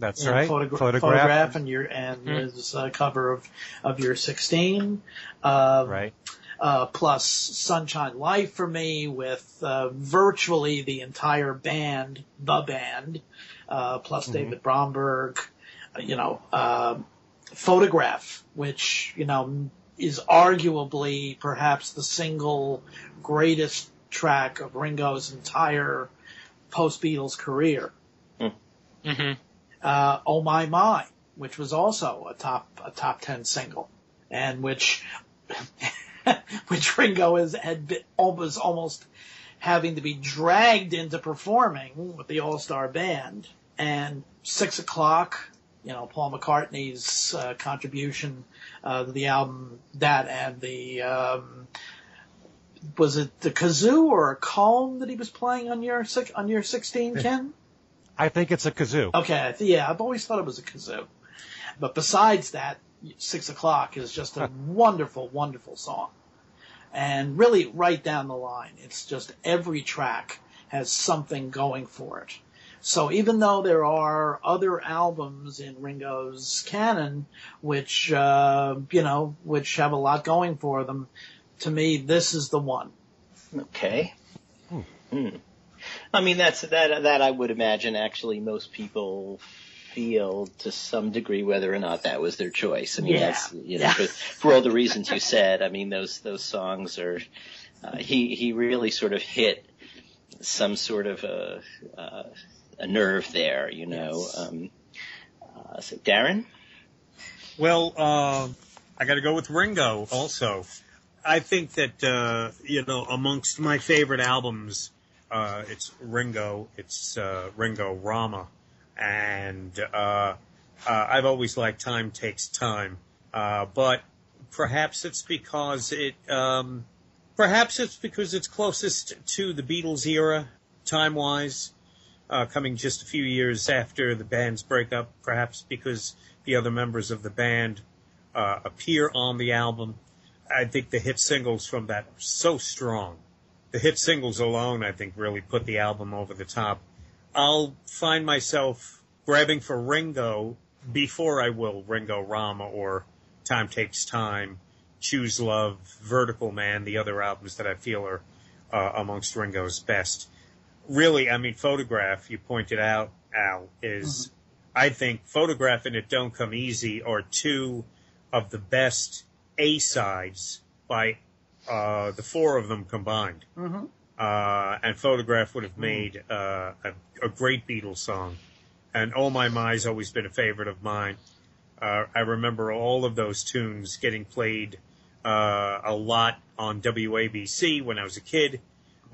That's and right. Photogra- Photograph. photograph and your and Mhm. his uh, cover of of your 16. Um, Right. uh, plus Sunshine Life for me with uh, virtually the entire band, the band, uh, plus Mhm. David Bromberg, uh, you know, um Photograph, which, you know, is arguably perhaps the single greatest track of Ringo's entire post-Beatles career. Mm-hmm. Uh, Oh My My, which was also a top, a top 10 single and which *laughs* which Ringo has had been, was almost having to be dragged into performing with the All Star Band. And Six O'clock, you know, Paul McCartney's uh, contribution uh, to the album, that and the um, was it the kazoo or a comb that he was playing on your on your sixteen, Ken? I think it's a kazoo. Okay, yeah, I've always thought it was a kazoo. But besides that, Six O'Clock is just a *laughs* wonderful, wonderful song. And really right down the line, it's just every track has something going for it. So even though there are other albums in Ringo's canon, which, uh, you know, which have a lot going for them, to me, this is the one. Okay. Hmm. I mean, that's that. That I would imagine actually most people feel to some degree whether or not that was their choice. I mean, Yeah. that's you know Yeah. for, for all the reasons you said. I mean, those those songs are. Uh, he he really sort of hit some sort of a uh, a nerve there, you know. Yes. Um, uh, so Darren. Well, uh, I got to go with Ringo also. I think that uh, you know amongst my favorite albums, uh, it's Ringo. It's uh, Ringo Rama, and uh, uh, I've always liked Time Takes Time. Uh, but perhaps it's because it, um, perhaps it's because it's closest to the Beatles era, time-wise, uh, coming just a few years after the band's breakup. Perhaps because the other members of the band appear on the album. I think the hit singles from that are so strong. The hit singles alone, I think, really put the album over the top. I'll find myself grabbing for Ringo before I will Ringo Rama or Time Takes Time, Choose Love, Vertical Man, the other albums that I feel are uh, amongst Ringo's best. Really, I mean, Photograph, you pointed out, Al, is, I think, Photograph and It Don't Come Easy are two of the best A-sides by uh, the four of them combined. Mm-hmm. Uh, and Photograph would have made uh, a, a great Beatles song. And Oh My My's always been a favorite of mine. Uh, I remember all of those tunes getting played uh, a lot on WABC when I was a kid.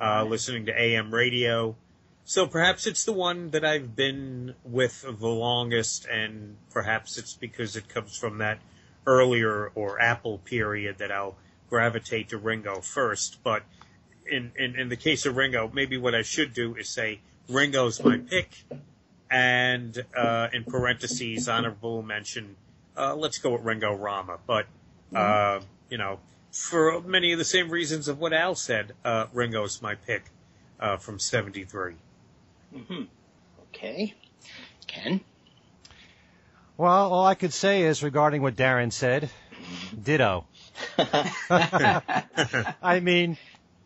uh, listening to AM radio. So perhaps it's the one that I've been with the longest, and perhaps it's because it comes from that earlier or Apple period that I'll gravitate to Ringo first. But in, in, in the case of Ringo, maybe what I should do is say Ringo's my pick, and uh, in parentheses, honorable mention, uh, let's go with Ringo Rama. But, uh, you know, for many of the same reasons of what Al said, uh, Ringo's my pick uh, from 73. Mm-hmm. Okay. Ken? Well, all I could say is regarding what Darren said, ditto. *laughs* I mean,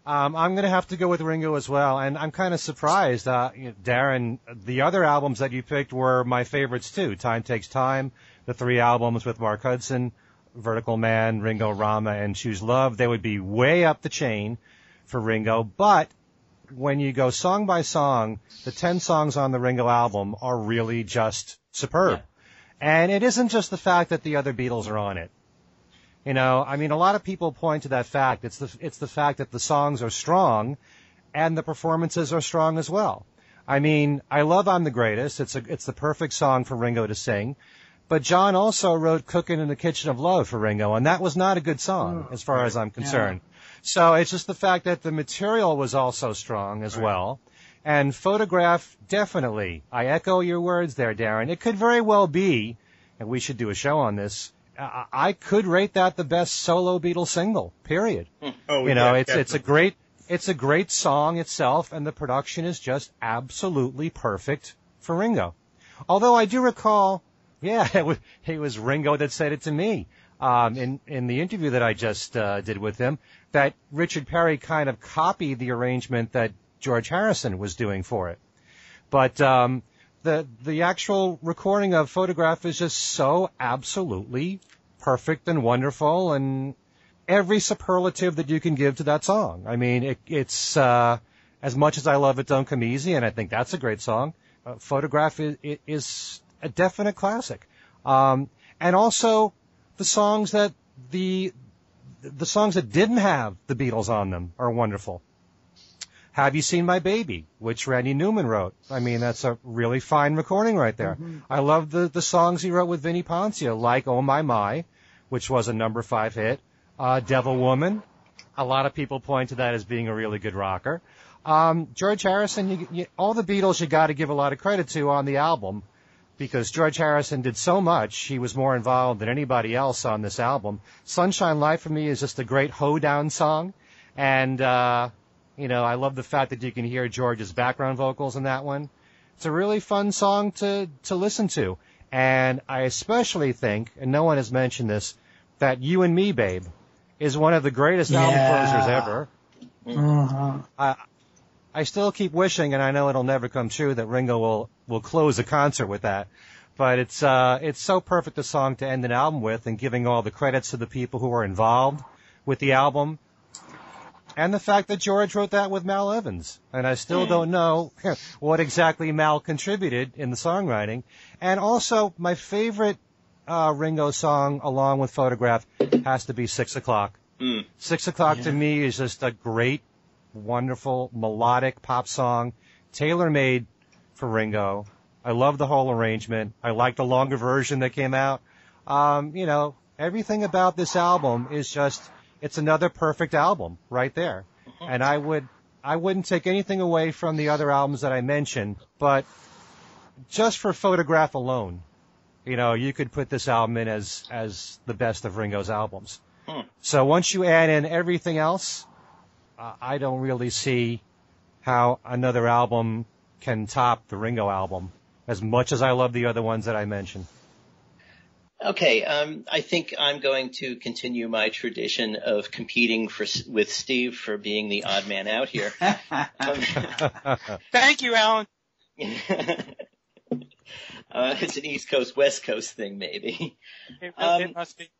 um, I'm going to have to go with Ringo as well, and I'm kind of surprised. Uh, you know, Darren, the other albums that you picked were my favorites too. Time Takes Time, the three albums with Mark Hudson, Vertical Man, Ringo Rama, and Choose Love. They would be way up the chain for Ringo, but when you go song by song, the 10 songs on the Ringo album are really just superb. Yeah. And it isn't just the fact that the other Beatles are on it. You know, I mean, a lot of people point to that fact. It's the, it's the fact that the songs are strong and the performances are strong as well. I mean, I love I'm the Greatest. It's a, it's the perfect song for Ringo to sing. But John also wrote Cooking in the Kitchen of Love for Ringo, and that was not a good song, oh, as far as I'm concerned. Yeah. So it's just the fact that the material was also strong as right. well. And photograph, definitely. I echo your words there, Darren. It could very well be, and we should do a show on this, I could rate that the best solo Beatles single. Period. Hmm. Oh, you know, yeah, it's definitely. it's a great it's a great song itself, and the production is just absolutely perfect for Ringo. Although I do recall, yeah, *laughs* it was, it was Ringo that said it to me um, in in the interview that I just uh, did with him that Richard Perry kind of copied the arrangement that George Harrison was doing for it. But um, the the actual recording of photograph is just so absolutely perfect and wonderful and every superlative that you can give to that song. I mean, it, it's uh, as much as I love it, don't come easy, and I think that's a great song. Uh, photograph is, is a definite classic, um, and also the songs that the the songs that didn't have the Beatles on them are wonderful. Have You Seen My Baby, which Randy Newman wrote. I mean, that's a really fine recording right there. Mm-hmm. I love the, the songs he wrote with Vinnie Poncia, like Oh My My, which was a number five hit. Uh, Devil Woman. A lot of people point to that as being a really good rocker. Um, George Harrison, you, you, all the Beatles you got to give a lot of credit to on the album because George Harrison did so much. He was more involved than anybody else on this album. Sunshine Life for me is just a great hoedown song. And, uh, you know, I love the fact that you can hear George's background vocals in that one. It's a really fun song to, to listen to. And I especially think, and no one has mentioned this, that You and Me, Babe, is one of the greatest yeah. album closers ever. Uh-huh. I, I still keep wishing, and I know it'll never come true, that Ringo will, will close a concert with that. But it's, uh, it's so perfect a song to end an album with and giving all the credits to the people who were involved with the album and the fact that George wrote that with Mal Evans. And I still don't know *laughs* what exactly Mal contributed in the songwriting. And also, my favorite uh, Ringo song, along with Photograph, has to be Six O'Clock. Mm. Six O'Clock Yeah. to me is just a great, wonderful, melodic pop song, tailor-made for Ringo. I love the whole arrangement. I like the longer version that came out. Um, you know, everything about this album is just it's another perfect album right there. And I would, I wouldn't take anything away from the other albums that I mentioned, but just for photograph alone, you know, you could put this album in as, as the best of Ringo's albums. Hmm. So once you add in everything else, uh, I don't really see how another album can top the Ringo album as much as I love the other ones that I mentioned. Okay, um, I think I'm going to continue my tradition of competing for with Steve for being the odd man out here. Um, *laughs* *laughs* Thank you, Allan. *laughs* uh, it's an East Coast West Coast thing, maybe. It, Um, it must be.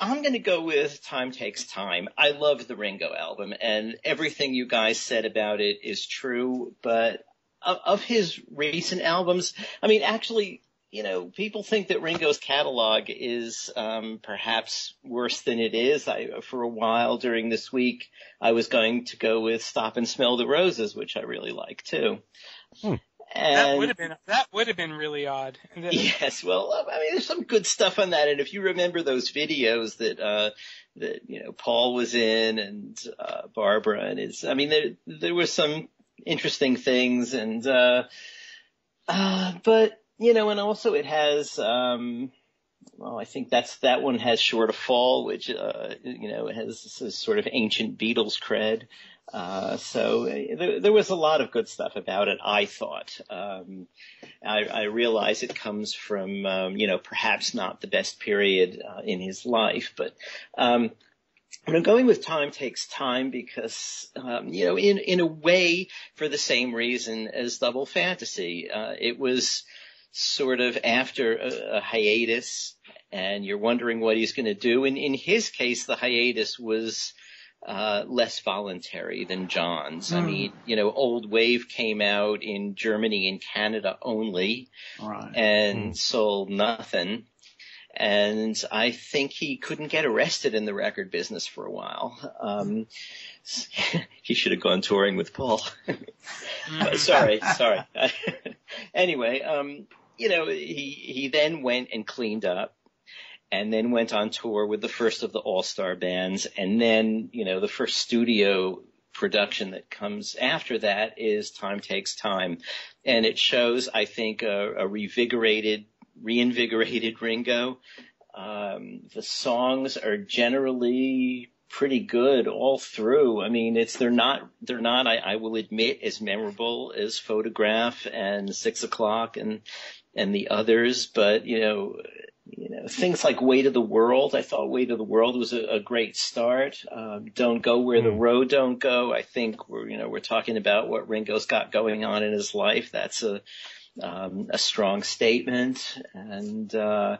I'm going to go with Time Takes Time. I love the Ringo album, and everything you guys said about it is true. But of, of his recent albums, I mean, actually, you know, people think that Ringo's catalog is um, perhaps worse than it is. I, for a while during this week, I was going to go with "Stop and Smell the Roses," which I really like too. Hmm. And that would have been that would have been really odd. yes, well, I mean, there's some good stuff on that, and if you remember those videos that uh, that you know Paul was in and uh, Barbara and his, I mean, there there were some interesting things, and uh, uh, but you know, and also it has, um, well, I think that's that one has Sure to Fall, which uh, you know has sort of ancient Beatles cred. Uh, so uh, there, there, was a lot of good stuff about it. I thought. Um, I, I realize it comes from um, you know perhaps not the best period uh, in his life, but um, I'm going with time takes time because, um, you know, in, in a way, for the same reason as Double Fantasy, uh, it was sort of after a, a hiatus and you're wondering what he's going to do. And in his case, the hiatus was uh, less voluntary than John's. Mm. I hmm. mean, you know, Old Wave came out in Germany and Canada only, right. and mm. sold nothing. And I think he couldn't get arrested in the record business for a while. Um, *laughs* he should have gone touring with Paul. *laughs* Hmm. sorry, sorry. *laughs* anyway, um, you know, he, he then went and cleaned up and then went on tour with the first of the all-star bands. And then, you know, the first studio production that comes after that is Time Takes Time. And it shows, I think, a, a revigorated, reinvigorated Ringo. Um, the songs are generally pretty good all through. I mean, it's they're not they're not I, I will admit as memorable as Photograph and Six O'clock and and the others, but you know, you know, things like Weight of the World. I thought Weight of the World was a, a great start. Um, don't go where the hmm. road don't go. I think we're, you know, we're talking about what Ringo's got going on in his life. That's a, um, a strong statement. And, uh,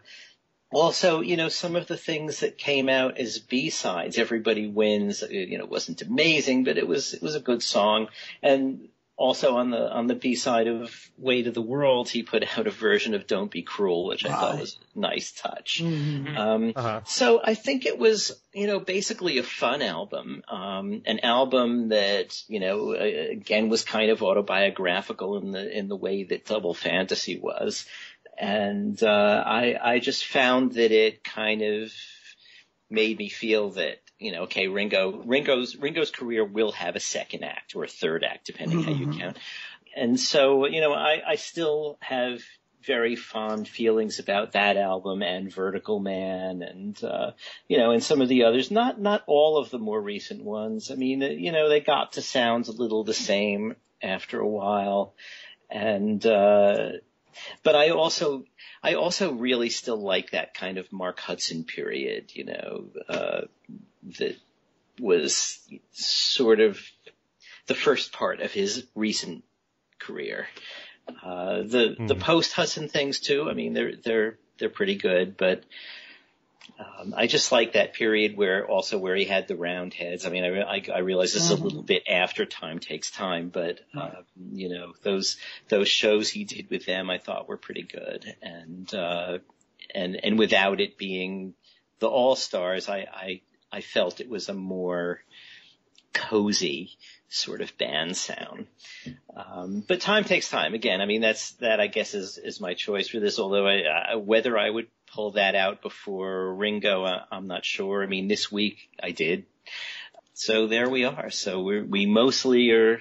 also, you know, some of the things that came out as B-sides, Everybody Wins, you know, wasn't amazing, but it was, it was a good song. And also on the on the B side of Weight of the World, he put out a version of Don't Be Cruel, which I thought was a nice touch. Mm-hmm. Um, uh-huh. So I think it was, you know, basically a fun album, um, an album that, you know, again was kind of autobiographical in the in the way that Double Fantasy was, and uh, I I just found that it kind of made me feel that you know, okay, Ringo, Ringo's, Ringo's career will have a second act or a third act, depending mm-hmm. how you mm-hmm. count. And so, you know, I, I still have very fond feelings about that album and Vertical Man and, uh, you know, and some of the others, not, not all of the more recent ones. I mean, you know, they got to sound a little the same after a while. And, uh, but I also, I also really still like that kind of Mark Hudson period, you know, uh, that was sort of the first part of his recent career. Uh, the mm. the post Hudson things too. I mean, they're they're they're pretty good, but um, I just like that period where also where he had the Roundheads. I mean, I, I, I realize this is a mm-hmm. little bit after Time Takes Time, but uh, you know those those shows he did with them, I thought were pretty good, and uh, and and without it being the All Stars, I, I I felt it was a more cozy sort of band sound. Um, but time takes time. Again, I mean that's that I guess is is my choice for this. Although I, uh, whether I would pull that out before Ringo, uh, I'm not sure. I mean this week I did. So there we are. So we we mostly are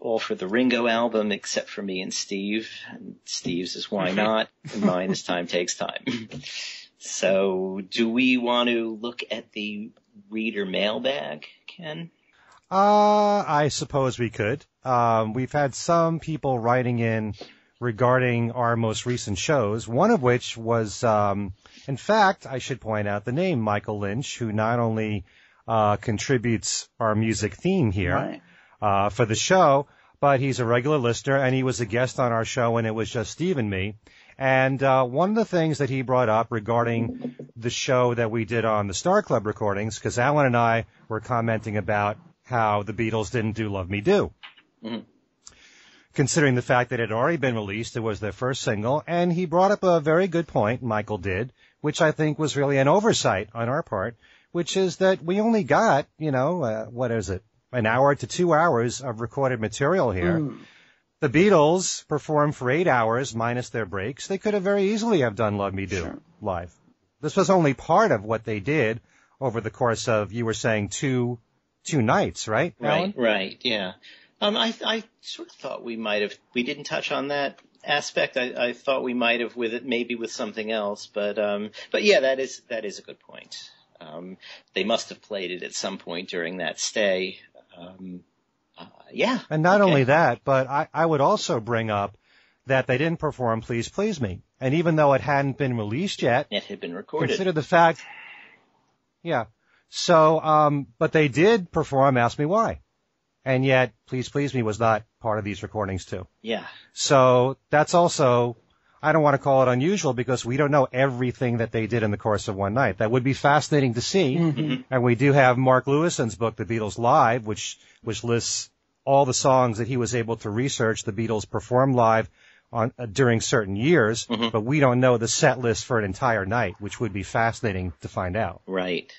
all for the Ringo album except for me and Steve. And Steve's is why *laughs* not. and mine is time takes time. So, do we want to look at the reader mailbag, Ken? Uh, I suppose we could. Um, we've had some people writing in regarding our most recent shows, one of which was, um, in fact, I should point out the name Michael Lynch, who not only uh, contributes our music theme here right. uh, for the show, but he's a regular listener and he was a guest on our show when it was just Steve and me. And uh, one of the things that he brought up regarding the show that we did on the Star Club recordings, because Allan and I were commenting about how the Beatles didn't do Love Me Do. Mm-hmm. Considering the fact that it had already been released. It was their first single, and he brought up a very good point, Michael did, which I think was really an oversight on our part, which is that we only got, you know, uh, what is it, an hour to two hours of recorded material here. Mm. The Beatles performed for eight hours minus their breaks. They could have very easily have done Love Me Do Sure. live. This was only part of what they did over the course of, you were saying, two, two nights, right? Allan? Right, right, yeah. Um, I, I sort of thought we might have, we didn't touch on that aspect. I, I thought we might have with it, maybe with something else, but, um, but yeah, that is, that is a good point. Um, they must have played it at some point during that stay. Um, uh, yeah. And not okay. only that, but I, I would also bring up that they didn't perform Please Please Me. And even though it hadn't been released yet, It had been recorded. consider the fact, yeah. So, um, but they did perform Ask Me Why. And yet, Please Please Me was not part of these recordings too. yeah. So that's also, I don't want to call it unusual because we don't know everything that they did in the course of one night. That would be fascinating to see. Mhm. And we do have Mark Lewisohn's book, The Beatles Live, which, which lists all the songs that he was able to research the Beatles performed live on, uh, during certain years, Mhm. but we don't know the set list for an entire night, which would be fascinating to find out. Right.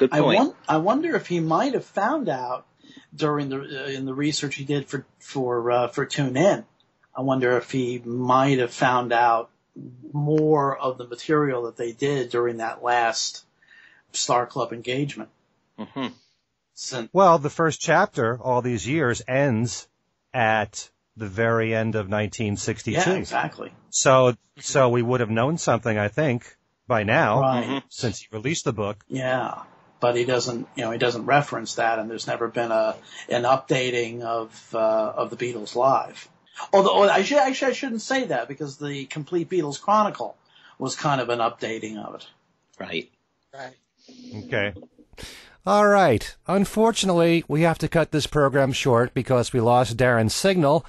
Good I, point. won- I wonder if he might have found out during the uh, in the research he did for for uh, for Tune In. I wonder if he might have found out more of the material that they did during that last Star Club engagement. hmm Since, Well, the first chapter, all these years, ends at the very end of 1962. yeah, exactly. So, so we would have known something, I think, by now, Right. Mhm. since he released the book. Yeah, but he doesn't, you know, he doesn't reference that, and there's never been a an updating of uh, of the Beatles live. Although I should actually I shouldn't say that because the complete Beatles Chronicle was kind of an updating of it. Right. Right. Okay. All right. Unfortunately, we have to cut this program short because we lost Darren's signal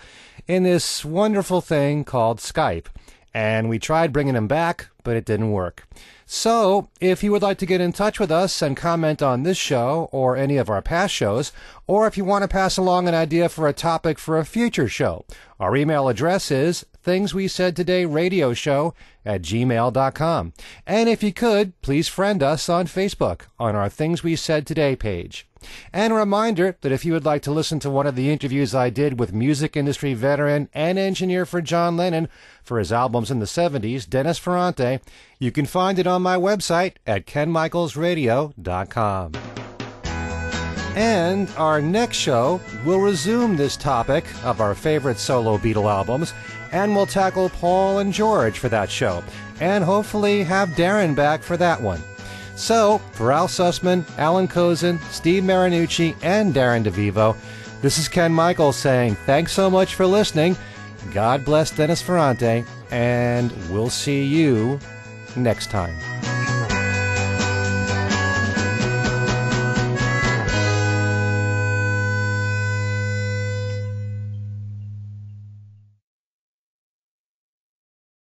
in this wonderful thing called Skype. And we tried bringing him back, but it didn't work. So, if you would like to get in touch with us and comment on this show or any of our past shows, or if you want to pass along an idea for a topic for a future show, our email address is things we said today radio show at gmail.com. And if you could, please friend us on Facebook on our Things We Said Today page. And a reminder that if you would like to listen to one of the interviews I did with music industry veteran and engineer for John Lennon for his albums in the 70s, Dennis Ferrante, you can find it on my website at kenmichaelsradio.com. And our next show will resume this topic of our favorite solo Beatle albums, and we'll tackle Paul and George for that show, and hopefully have Darren back for that one. So, for Al Sussman, Allan Kozinn, Steve Marinucci, and Darren DeVivo, this is Ken Michaels saying thanks so much for listening. God bless Dennis Ferrante, and we'll see you next time.